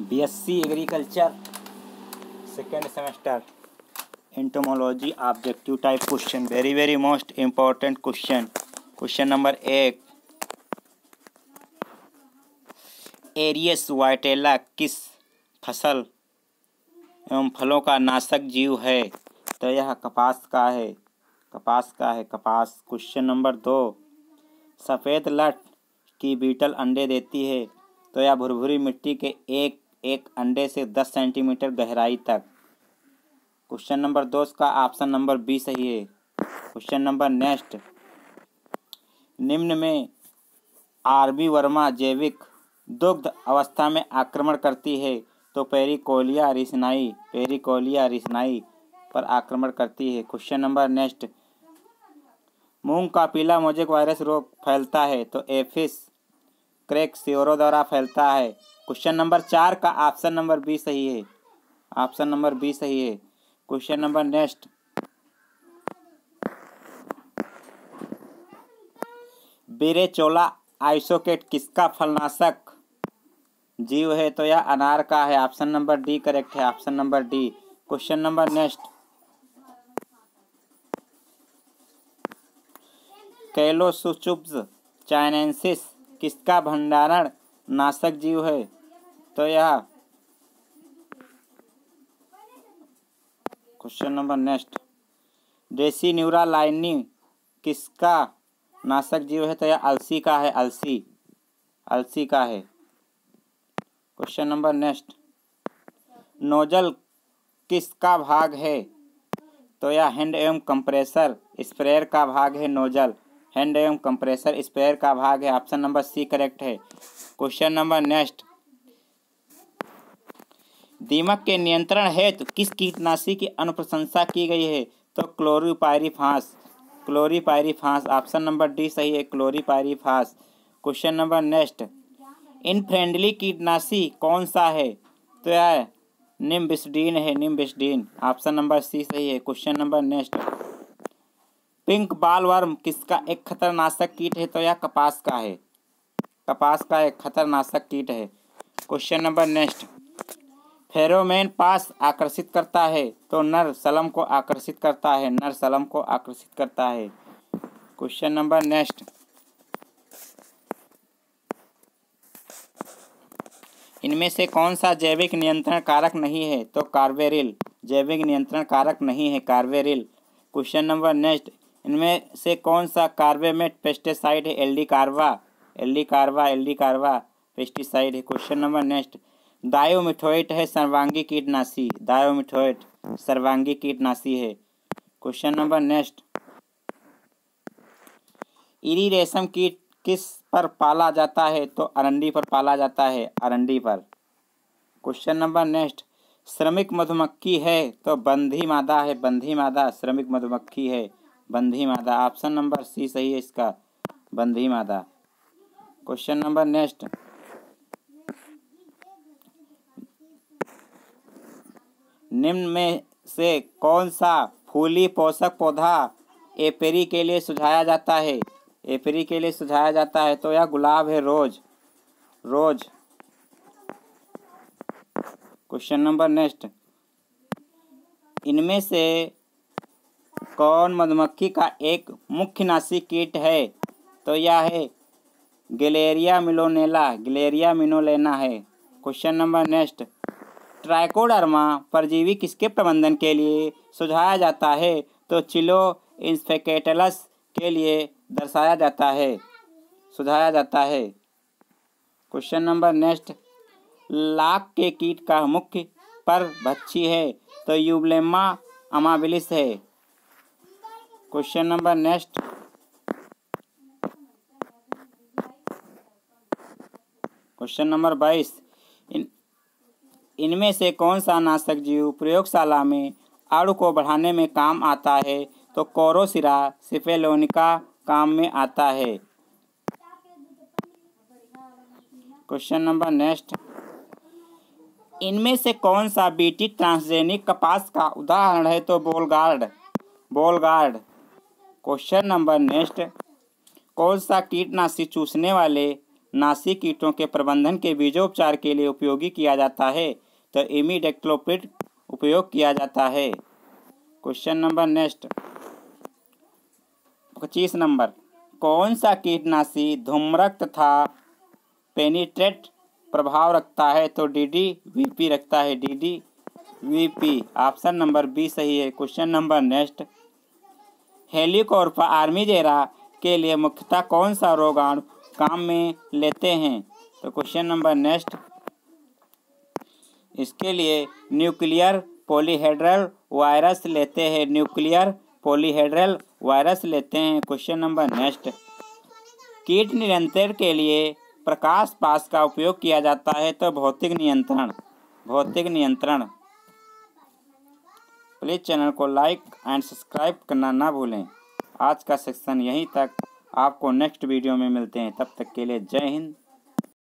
BSc agriculture second semester entomology objective type question very very most important question question number एक areas वाइटेला किस फ़सल एवं फलों का नाशक जीव है? तो यह कपास का है। कपास का है कपास। क्वेश्चन नंबर दो. सफ़ेद लट की बीटल अंडे देती है। तो यह भुरभुरी मिट्टी के एक एक अंडे से दस सेंटीमीटर गहराई तक। क्वेश्चन नंबर दो का ऑप्शन नंबर बी सही है। क्वेश्चन नंबर नेक्स्ट, निम्न में आरबी वर्मा जैविक दुग्ध अवस्था में आक्रमण करती है तो पेरिकोलिया रिसनाई पेरिकोलिया रिसनाई पर आक्रमण करती है। क्वेश्चन नंबर नेक्स्ट, मूंग का पीला मोजेक वायरस रोग फैलता है तो एफिस क्रैक सियोरो द्वारा फैलता है। क्वेश्चन नंबर चार का ऑप्शन नंबर बी सही है। ऑप्शन नंबर बी सही है। क्वेश्चन नंबर नेक्स्ट बेरेचोला आइसोकेट किसका फलनाशक? जीव है तो यह अनार का है? ऑप्शन नंबर डी करेक्ट है। Option number D question number next कैलोसुचुब्स चाइनेंसिस किसका भंडारण नाशक जीव है? तो यह क्वेश्चन नंबर नेक्स्ट डेसी न्यूरा लाइनिंग किसका नाशक जीव है? तो यह अलसी का है, अलसी। अलसी का है। क्वेश्चन नंबर नेक्स्ट नोजल किसका भाग है? तो यह हैंड एवं कंप्रेसर स्प्रेयर का भाग है, नोजल। हैंड एवं कंप्रेसर स्प्रेयर का भाग है। ऑप्शन नंबर सी करेक्ट है। क्वेश्चन नंबर नेक्स्ट दीमक के नियंत्रण हेतु किस कीटनाशी की अनुप्रशंसा की गई है? तो chlorpyrifos chlorpyrifos option number D सही है क्लोरीपायरीफास क्वेश्चन नंबर नेक्स्ट। इन फ्रेंडली कीटनाशी कौन सा है? तो यह निम्बिस्डीन है, निम्बिस्डीन। ऑप्शन नंबर सी सही है, question number next. Pink bollworm किसका एक खतरनाशक कीट है? तो यह कपास का है। कपास का एक खतरनाशक कीट है। Question number next. फेरोमेन पास आकर्षित करता है तो नर सलम को आकर्षित करता है, नर सलम को आकर्षित करता है। क्वेश्चन नंबर नेक्स्ट इनमें से कौन सा जैविक नियंत्रण कारक नहीं है? तो कार्वेरिल जैविक नियंत्रण कारक नहीं है कार्वेरिल क्वेश्चन नंबर नेक्स्ट इनमें से कौन सा कार्बेमेट पेस्टिसाइड है? एल कार्वा एल कार्वा एल कार्वा पेस्टिसाइड है। क्वेश्चन नंबर नेक्स्ट दायोमिथोइट है सर्वांगी कीटनाशी। दायोमिथोइट सर्वांगी कीटनाशी है। क्वेश्चन नंबर नेक्स्ट इरी रेशम कीट किस पर पाला जाता है? तो अरंडी पर पाला जाता है, अरंडी पर। क्वेश्चन नंबर नेक्स्ट श्रमिक मधुमक्खी है तो बंधी मादा है, बंधी मादा, श्रमिक मधुमक्खी है, बंधी मादा। ऑप्शन नंबर सी सही है इसका, बंधी मादा। क्वेश्चन नंबर नेक्स्ट निम्न में से कौन सा फूली पोषक पौधा एपेरी के लिए सुझाया जाता है? एपेरी के लिए सुझाया जाता है तो यह गुलाब है rose. Rose. Question number next. इनमें से कौन मधुमक्खी का एक मुख्य नासी कीट है? तो यह है गलेरिया मिलोनेला। गलेरिया मिनोलेना है। Question number next. ट्राइकोडर्मा परजीवी किसके प्रबंधन के लिए सुझाया जाता है? तो चिलो इंस्फेकेटलस के लिए दर्शाया जाता है। सुझाया जाता है। Question number next. लाख के कीट का मुख्य पर भक्षी है तो यूब्लेमा अमाबिलिस है। Question number next. Question number बाईस। इनमें से कौन सा नाशक जीव प्रयोगशाला में आड़ू को बढ़ाने में काम आता है? तो कोरोसिरा सिफेलोनिका काम में आता है। Question number next. इनमें से कौन सा बीटी ट्रांसजेनिक कपास का उदाहरण है? तो Bollgard. Bollgard. Question number next. कौन सा कीटनाशी चूसने वाले नासी कीटों के प्रबंधन के बीजोपचार के लिए उपयोगी किया जाता है? तो इमीडेक्लोपिड उपयोग किया जाता है। Question number next. पच्चीस नंबर। कौन सा कीटनाशी धूम्रक तथा पेनिट्रेट प्रभाव रखता है तो डी डी वी पी रखता है। D D V P option number B सही है। Question number next. हेलिकोर्पा आर्मीजेरा के लिए मुख्यतः कौन सा रोगाणु काम में लेते हैं? तो क्वेश्चन नंबर नेक्स्ट। इसके लिए न्यूक्लियर पॉलीहेड्रल वायरस लेते हैं। न्यूक्लियर पॉलीहेड्रल वायरस लेते हैं। Question number next. कीट नियंत्रण के लिए प्रकाश पास का उपयोग किया जाता है तो भौतिक नियंत्रण भौतिक नियंत्रण। प्लीज़ चैनल को लाइक एंड सब्सक्राइब करना ना भूलें। आज का सेक्शन यहीं तक। आपको नेक्स्ट वीडियो में मिलते हैं। तब तक के लिए जय हिंद।